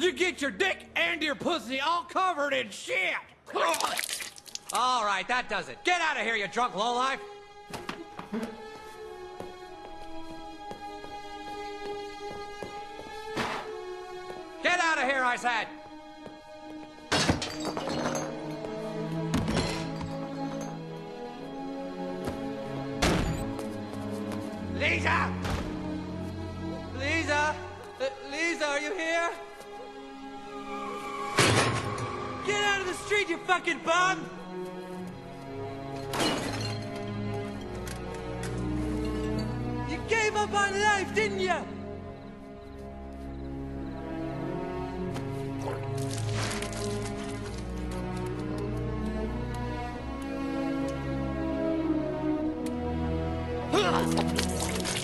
You get your dick and your pussy all covered in shit. All right, that does it. Get out of here, you drunk lowlife. Get out of here, I said. Lisa! Lisa! Uh, Lisa, are you here? Street, you fucking bum! You gave up on life, didn't you?